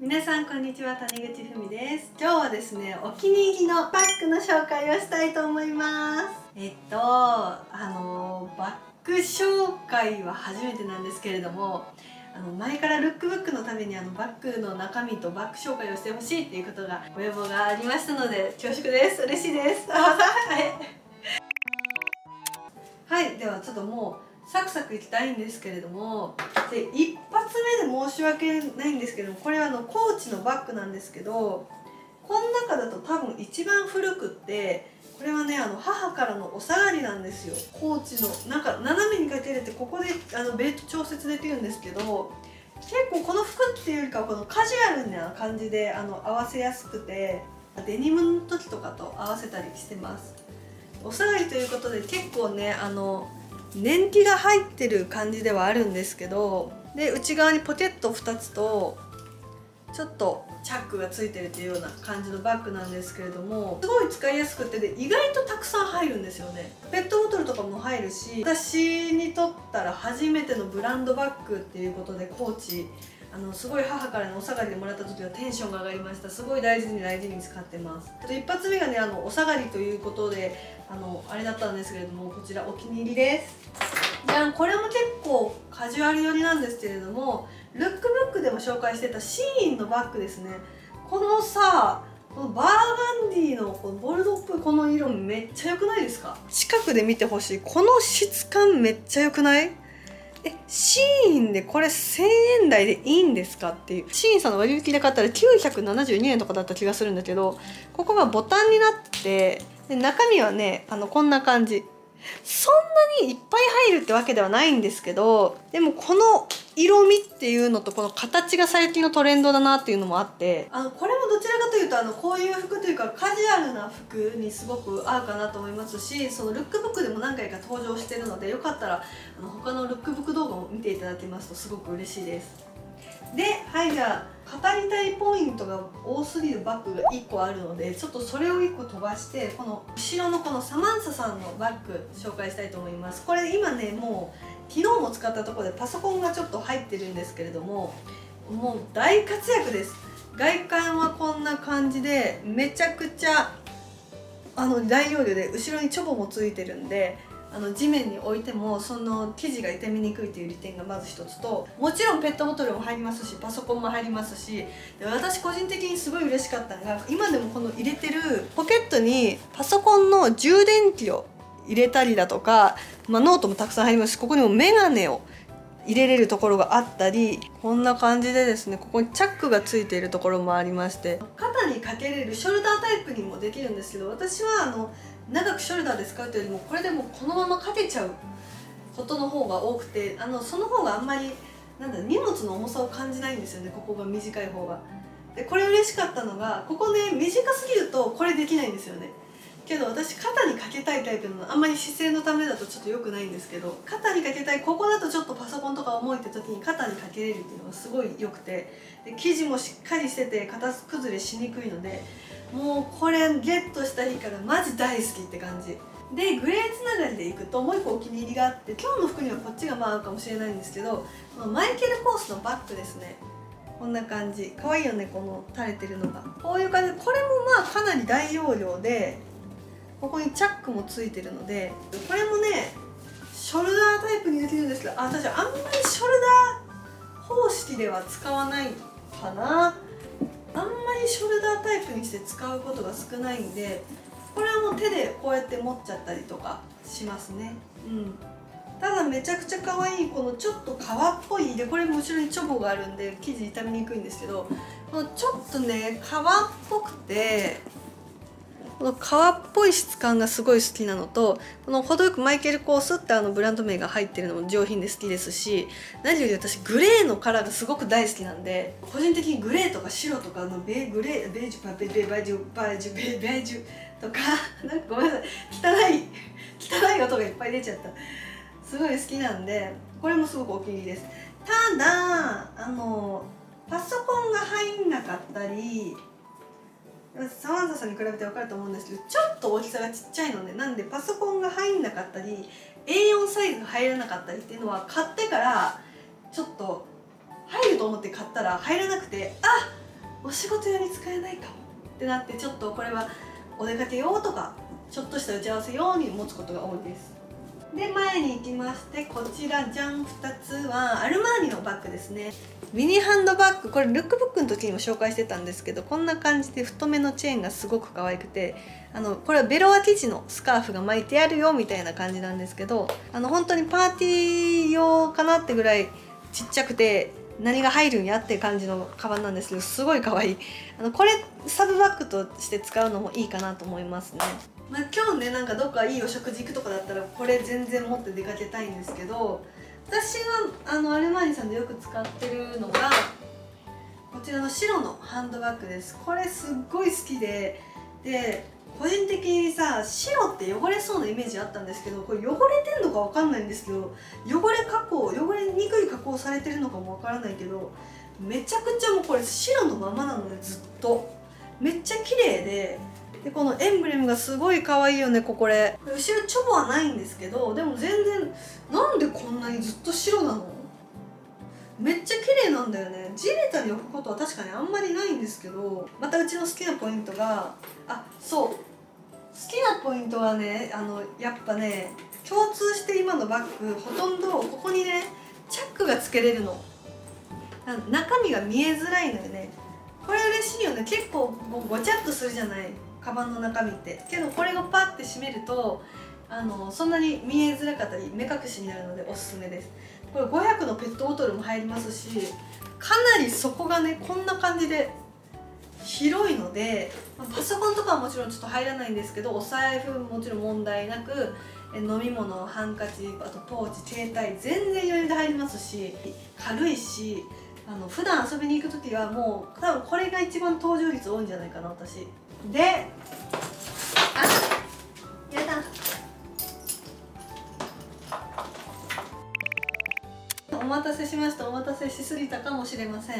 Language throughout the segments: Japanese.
皆さんこんにちは。谷口ふみです。今日はですねお気に入りのバッグの紹介をしたいと思いますえっとあのバッグ紹介は初めてなんですけれどもあの前からルックブックのためにあのバッグの中身とバッグ紹介をしてほしいっていうことがご要望がありましたので恐縮です嬉しいです。はい。ではちょっともうサクサクいきたいんですけれどもで一発目で申し訳ないんですけどこれはあのコーチのバッグなんですけどこの中だと多分一番古くってこれはねあの母からのお下がりなんですよ。コーチのなんか斜めにかけれてここであのベルト調節できるんですけど結構この服っていうよりかはこのカジュアルな感じであの合わせやすくてデニムの時とかと合わせたりしてます。お下がりということで結構ねあの年季が入ってる感じではあるんですけどで内側にポケット2つとちょっとチャックがついてるっていうような感じのバッグなんですけれどもすごい使いやすくてで意外とたくさん入るんですよね。ペットボトルとかも入るし私にとったら初めてのブランドバッグっていうことでコーチあのすごい母からのお下がりでもらった時はテンションが上がりました。すごい大事に大事に使ってます。一発目がねあのお下がりということであのあれだったんですけれどもこちらお気に入りです。じゃんこれも結構カジュアル寄りなんですけれどもルックブックでも紹介してたシーンのバッグですね。このさこのバーガンディのこのボルドっぽいこの色めっちゃ良くないですか？近くで見てほしい。この質感めっちゃ良くない？えシーンでこれ1000円台でいいんですかっていう。シーンさんの割引で買ったら972円とかだった気がするんだけどここがボタンになってで中身はねあのこんな感じ。そんなにいっぱい入るってわけではないんですけどでもこの色味っていうのとこの形が最近のトレンドだなっていうのもあって。あのこれもどちらかというとあのこういう服というかカジュアルな服にすごく合うかなと思いますしそのルックブックでも何回か登場してるのでよかったらあの他のルックブック動画も見ていただけますとすごく嬉しいです。ではいじゃあ語りたいポイントが多すぎるバッグが1個あるのでちょっとそれを1個飛ばしてこの後ろのこのサマンサさんのバッグ紹介したいと思います。これ今ねもう昨日も使ったところでパソコンがちょっと入ってるんですけれどももう大活躍です。外観はこんな感じでめちゃくちゃあの大容量で後ろにチョボもついてるんであの地面に置いてもその生地が傷みにくいという利点がまず一つともちろんペットボトルも入りますしパソコンも入りますしで私個人的にすごい嬉しかったのが今でもこの入れてるポケットにパソコンの充電器を入れたりだとか、まあ、ノートもたくさん入りますしここにもメガネを入れれるところがあったりこんな感じでですねここにチャックがついているところもありまして。肩にかけれるショルダータイプにもできるんですけど私はあの長くショルダーで使うというよりもこれでもこのままかけちゃうことの方が多くてあのその方があんまりなんだ荷物の重さを感じないんですよねここが短い方が。でこれ嬉しかったのがここね短すぎるとこれできないんですよね。けど私肩にかけたいタイプのあんまり姿勢のためだとちょっと良くないんですけど肩にかけたいここだとちょっとパソコンとか重いって時に肩にかけれるっていうのがすごい良くて。で生地もしっかりしてて型崩れしにくいのでもうこれゲットした日からマジ大好きって感じ。でグレーつながりでいくともう一個お気に入りがあって今日の服にはこっちがまあ合うかもしれないんですけどマイケル・コースのバッグですね。こんな感じ。可愛いよねこの垂れてるのが。こういう感じ。これもまあかなり大容量でここにチャックもついてるのでこれもねショルダータイプにできるんですけどあ私あんまりショルダー方式では使わないかな。あんまりショルダータイプにして使うことが少ないんでこれはもう手でこうやって持っちゃったりとかしますね。うん。ただめちゃくちゃ可愛いこのちょっと革っぽいでこれも後ろにチョボがあるんで生地傷みにくいんですけどこのちょっとね革っぽくてこの革っぽい質感がすごい好きなのとこの程よくマイケル・コースってあのブランド名が入ってるのも上品で好きですし何より私グレーのカラーがすごく大好きなんで個人的にグレーとか白とかのベグレーベージュベベベージュバージュベベージュとかなんかごめんなさい汚い汚い音がいっぱい出ちゃった。すごい好きなんでこれもすごくお気に入りです。ただあのパソコンが入んなかったりサマンサさんに比べて分かると思うんですけどちょっと大きさがちっちゃいのでなんでパソコンが入んなかったり A4 サイズが入らなかったりっていうのは買ってからちょっと入ると思って買ったら入らなくてあお仕事用に使えないかもってなってちょっとこれはお出かけ用とかちょっとした打ち合わせ用に持つことが多いです。で前に行きましてこちらじゃん2つはアルマーニのバッグですね。ミニハンドバッグこれルックブックの時にも紹介してたんですけどこんな感じで太めのチェーンがすごく可愛くてあのこれはベロア生地のスカーフが巻いてあるよみたいな感じなんですけどあの本当にパーティー用かなってぐらいちっちゃくて何が入るんやって感じのカバンなんですけどすごい可愛い。あのこれサブバッグとして使うのもいいかなと思いますね。まあ、今日ねなんかどっかいいお食事行くとかだったらこれ全然持って出かけたいんですけど私はあのアルマーニさんでよく使ってるのがこちらの白のハンドバッグです。これすっごい好きでで個人的にさ白って汚れそうなイメージあったんですけどこれ汚れてんのかわかんないんですけど汚れ加工汚れにくい加工されてるのかもわからないけどめちゃくちゃもうこれ白のままなのでずっと。めっちゃ綺麗ででこのエンブレムがすごい可愛いよねここれ後ろチョボはないんですけどでも全然なんでこんなにずっと白なの？めっちゃ綺麗なんだよね。地べたに置くことは確かにあんまりないんですけどまたうちの好きなポイントがあそう。好きなポイントはねあのやっぱね共通して今のバッグほとんどここにねチャックがつけれるの。中身が見えづらいのよね。これ嬉しいよね。結構ごちゃっとするじゃない。カバンの中身って。けどこれがパッて閉めるとあのそんなに見えづらかったり目隠しになるのでおすすめです。これ500のペットボトルも入りますしかなり底がねこんな感じで広いのでパソコンとかはもちろんちょっと入らないんですけどお財布もちろん問題なく飲み物ハンカチあとポーチ携帯全然余裕で入りますし軽いしあの普段遊びに行く時はもう多分これが一番登場率多いんじゃないかな私。であやだ。お待たせしました。お待たせしすぎたかもしれません。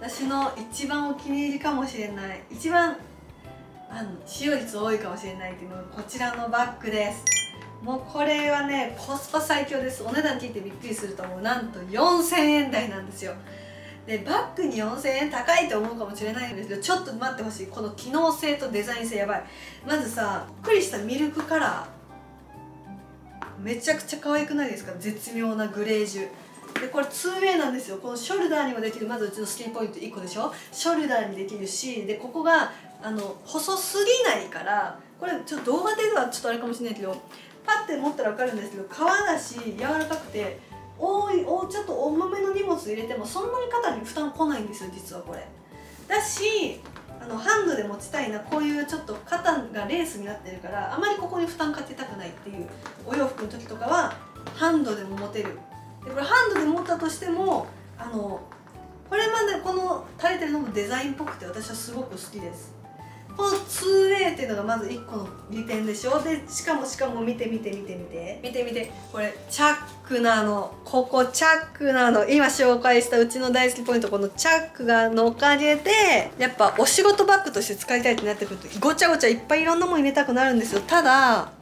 私の一番お気に入りかもしれない。一番あの使用率多いかもしれないっていうのがこちらのバッグです。もうこれはねコスパ最強です。お値段聞いてびっくりすると思う。なんと4000円台なんですよ。でバッグに4000円高いと思うかもしれないんですけどちょっと待ってほしい。この機能性とデザイン性やばい。まずさぷっくりしたミルクカラー。めちゃくちゃ可愛くないですか？絶妙なグレージュ。でこれ 2way なんですよ。このショルダーにもできる。まずうちのスキーポイント1個でしょ？ショルダーにできるしでここがあの細すぎないからこれちょっと動画ではちょっとあれかもしれないけどパッて持ったら分かるんですけど皮だし柔らかくて多いおちょっと重めの荷物入れてもそんなに肩に負担来ないんですよ実はこれ。だしあのハンドで持ちたいなこういうちょっと肩がレースになってるからあまりここに負担かけたくないっていうお洋服の時とかはハンドでも持てる。でこれハンドで持ったとしてもあのこれまでこの垂れてるのもデザインっぽくて私はすごく好きです。この 2way っていうのがまず1個の利点でしょ？でしかもしかも見て見て見て見て。見て見て。これチャックなのここチャックなの今紹介したうちの大好きポイントこのチャックがのおかげでやっぱお仕事バッグとして使いたいってなってくるとごちゃごちゃいっぱいいろんなもの入れたくなるんですよ。ただ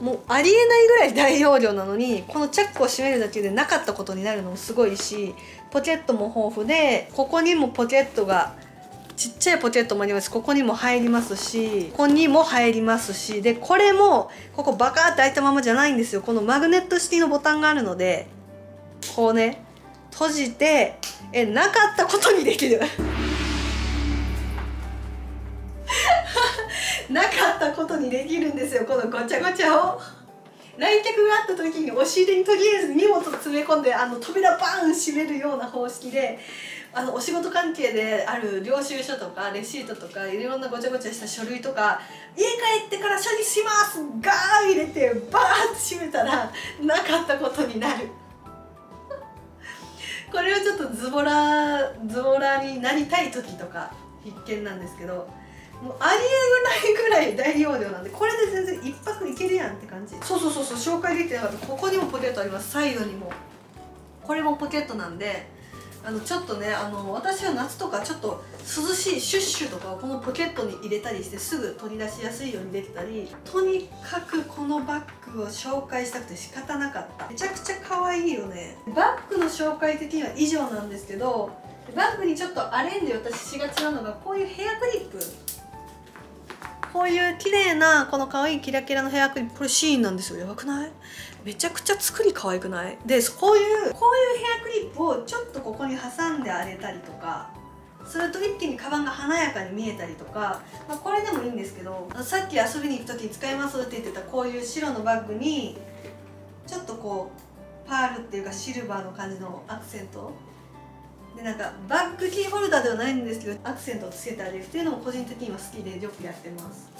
もうありえないぐらい大容量なのにこのチャックを閉めるだけでなかったことになるのもすごいしポケットも豊富でここにもポケットがちっちゃいポケットもあります。ここにも入りますしここにも入りますしでこれもここバカーって開いたままじゃないんですよ。このマグネット式のボタンがあるのでこうね閉じてえなかったことにできる。なかったことにできるんですよ。このごちゃごちゃを。来客があった時に押し入れにとりあえず荷物詰め込んであの扉バーン閉めるような方式であのお仕事関係である領収書とかレシートとかいろんなごちゃごちゃした書類とか家帰ってから処理しますガーン入れてバーンって閉めたらなかったことになる。これはちょっとズボラズボラになりたい時とか必見なんですけどもうありえないぐらい大容量なんでこれで全然一泊いけるやんって感じ。そうそうそうそう紹介できてなかった。ここにもポケットあります。サイドにも。これもポケットなんであのちょっとねあの私は夏とかちょっと涼しいシュッシュとかをこのポケットに入れたりしてすぐ取り出しやすいようにできたりとにかくこのバッグを紹介したくて仕方なかった。めちゃくちゃ可愛いよね。バッグの紹介的には以上なんですけどバッグにちょっとアレンジ私しがちなのがこういうヘアクリップ。こういう綺麗なこの可愛いキラキラのヘアクリップこれシーンなんですよ。やばくない？めちゃくちゃ作り可愛くない？でこういうこういうヘアクリップをちょっとここに挟んであげたりとかすると一気にカバンが華やかに見えたりとか、まあ、これでもいいんですけどさっき遊びに行く時に使いますって言ってたこういう白のバッグにちょっとこうパールっていうかシルバーの感じのアクセントでなんかバッグキーホルダーではないんですけどアクセントをつけたりっていうのも個人的には好きでよくやってます。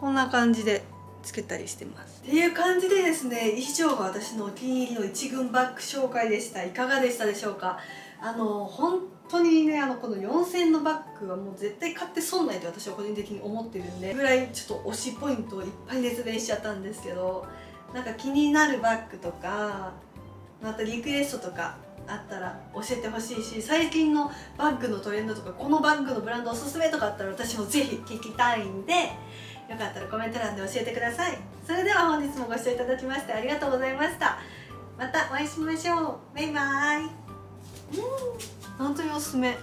こんな感じでつけたりしてます。っていう感じでですね以上が私のお気に入りの一軍バッグ紹介でした。いかがでしたでしょうか？あの本当にねあのこの4000のバッグはもう絶対買って損ないと私は個人的に思ってるんでぐらいちょっと推しポイントをいっぱい熱弁しちゃったんですけどなんか気になるバッグとかまたリクエストとかあったら教えてほしいし最近のバッグのトレンドとかこのバッグのブランドおすすめとかあったら私もぜひ聞きたいんでよかったらコメント欄で教えてください。それでは本日もご視聴いただきましてありがとうございました。またお会いしましょう。バイバーイ。うん。本当におすすめ。